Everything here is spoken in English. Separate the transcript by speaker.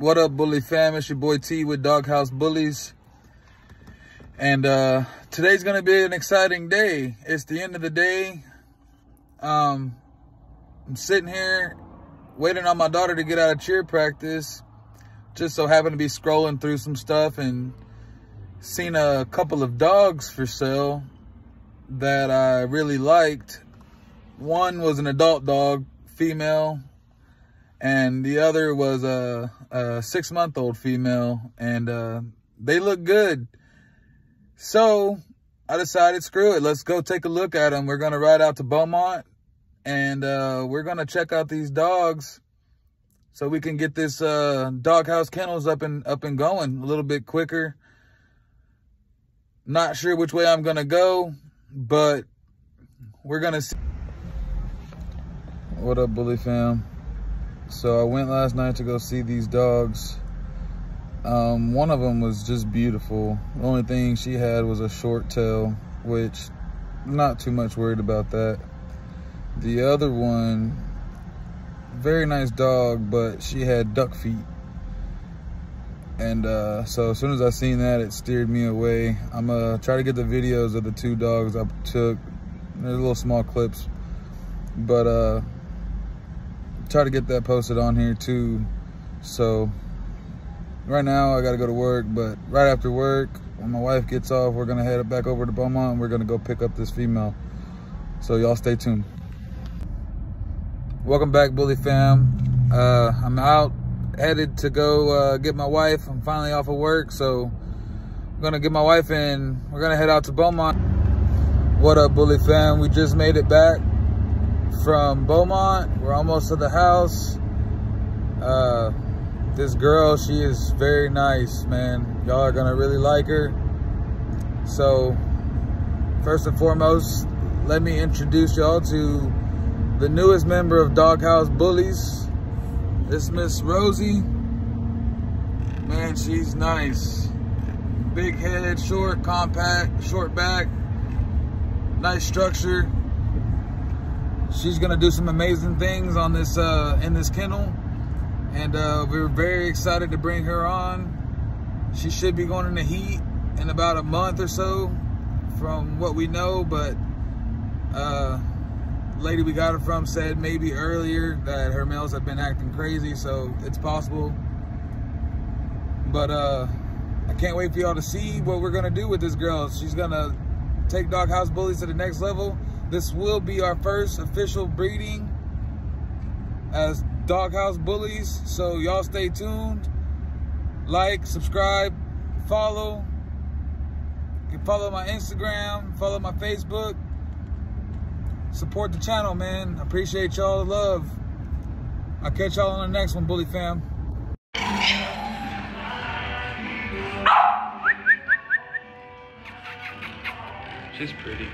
Speaker 1: What up, Bully fam? It's your boy T with DogHouse Bullys. And uh, today's gonna be an exciting day. It's the end of the day. Um, I'm sitting here waiting on my daughter to get out of cheer practice. Just so happened to be scrolling through some stuff and seen a couple of dogs for sale that I really liked. One was an adult dog, female, and the other was a, a six month old female, and uh, they look good. So I decided, screw it, let's go take a look at them. We're gonna ride out to Beaumont, and uh, we're gonna check out these dogs so we can get this uh, doghouse kennels up and up and going a little bit quicker. Not sure which way I'm gonna go, but we're gonna see. What up, bully fam? So I went last night to go see these dogs. Um, one of them was just beautiful. The only thing she had was a short tail, which not too much worried about that. The other one, very nice dog, but she had duck feet. And uh, so as soon as I seen that, it steered me away. I'm gonna try to get the videos of the two dogs I took. They're little small clips, but uh, try to get that posted on here too. So right now I gotta go to work, but right after work, when my wife gets off, we're gonna head back over to Beaumont and we're gonna go pick up this female. So y'all stay tuned. Welcome back, Bully fam. Uh, I'm out, headed to go uh, get my wife. I'm finally off of work, so I'm gonna get my wife in. We're gonna head out to Beaumont. What up, Bully fam? We just made it back from Beaumont. We're almost to the house. Uh, this girl, she is very nice, man. Y'all are gonna really like her. So, first and foremost, let me introduce y'all to the newest member of DogHouse Bullys. This Miss Rosie. Man, she's nice. Big head, short, compact, short back, nice structure she's gonna do some amazing things on this uh, in this kennel, and uh, we are very excited to bring her on. She should be going in the heat in about a month or so, from what we know. But uh, lady we got her from said maybe earlier that her males have been acting crazy, so it's possible. But uh, I can't wait for y'all to see what we're gonna do with this girl. She's gonna take DogHouse Bullys to the next level this will be our first official breeding as DogHouse Bullys. So y'all stay tuned. Like, subscribe, follow. You can follow my Instagram, follow my Facebook. Support the channel, man. Appreciate y'all the love. I'll catch y'all on the next one, Bully fam.
Speaker 2: She's pretty.